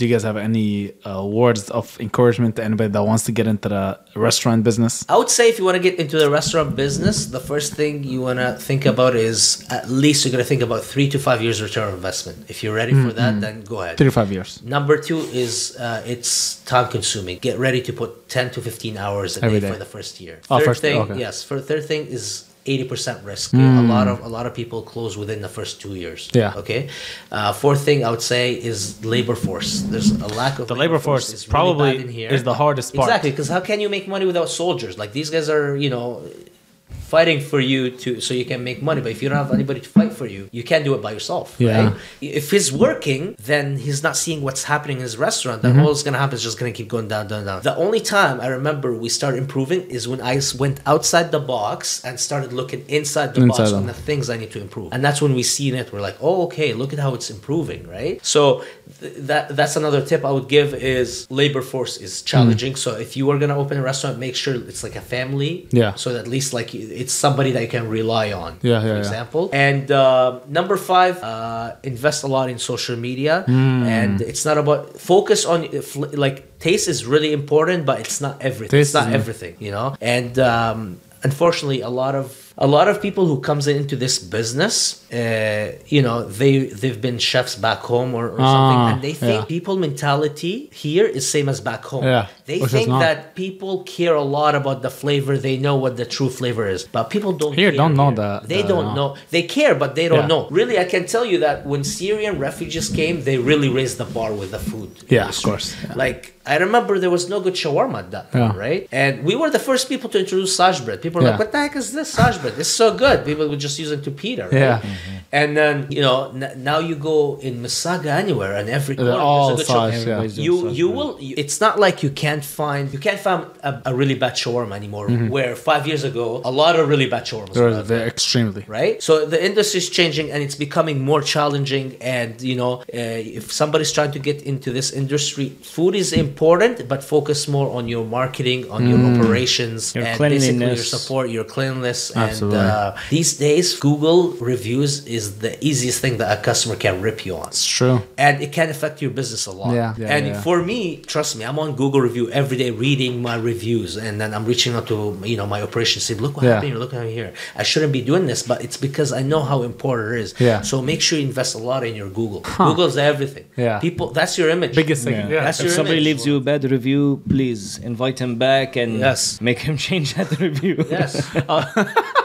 do you guys have any uh, words of encouragement to anybody that wants to get into the restaurant business? I would say if you want to get into the restaurant business, the first thing you want to think about is at least you're going to think about three to five years return on investment. If you're ready for that, then go ahead. Three to five years. Number two is uh, it's time consuming. Get ready to put 10 to 15 hours a Every day, day. for the first year. Oh, third first- thing, okay. yes, for third thing is 80% risk. A lot of a lot of people close within the first two years. Yeah. Okay. Uh, fourth thing I would say is labor force. There's a lack of The labor force is really probably bad in here. is the hardest part. Exactly, because how can you make money without soldiers? Like these guys are, you know, fighting for you to so you can make money. But if you don't have anybody to fight for you, you can't do it by yourself. Yeah. Right? If he's working, then he's not seeing what's happening in his restaurant. Mm-hmm. Then all that's gonna happen is just gonna keep going down, down, down. The only time I remember we started improving is when I went outside the box and started looking inside the Inside box on the things I need to improve. And that's when we seen it. We're like, oh, okay, look at how it's improving, right? So th- that that's another tip I would give is labor force is challenging. So if you are gonna open a restaurant, make sure it's like a family. Yeah. So that at least like it's somebody that you can rely on. Yeah, yeah, For yeah. example. And uh, number five, uh, invest a lot in social media. Hmm. And it's not about focus on like taste is really important, but it's not everything. Taste it's not everything, you know. And um, unfortunately, a lot of a lot of people who comes into this business, uh, you know, they they've been chefs back home or, or something, Ah, and they think yeah. people mentality here is same as back home. Yeah, they think that people care a lot about the flavor. They know what the true flavor is, but people don't Here, care don't know here. the- They the- don't know. They care, but they don't Yeah. know. Really, I can tell you that when Syrian refugees came, they really raised the bar with the food. Yeah, of course. Yeah. Like I remember, there was no good shawarma at that Yeah. right? And we were the first people to introduce Saj bread. People were like, "What the heck is this Saj bread? It's so good." People would just use it to Peter. right? Yeah. Mm-hmm. And then you know, n- now you go in Masaga anywhere, and every corner all there's a good shawarma. Saj, yeah. You you bread. will. you- It's not like you can't find you can't find a, a really bad shawarma anymore. Where five years ago, a lot of really bad shawarmas. were Mm-hmm. They're, extremely. right? So the industry is changing and it's becoming more challenging. And you know, uh, if somebody's trying to get into this industry, food is important, but focus more on your marketing, on your operations, Your and basically your support, your cleanliness. Absolutely. And uh, these days, Google reviews is the easiest thing that a customer can rip you on. It's true. And it can affect your business a lot. Yeah, yeah, and yeah. for me, trust me, I'm on Google review every day reading my reviews and then I'm reaching out to you know my operations team. Look what Yeah. happened here, look at here. I shouldn't be doing this, but it's because I know how important it is. Yeah. So make sure you invest a lot in your Google. Google's everything. Yeah. People that's your image. Biggest thing. Yeah. Yeah. That's if your somebody image. leaves you a bad review, please invite him back and Yes. make him change that review. Yes. Uh,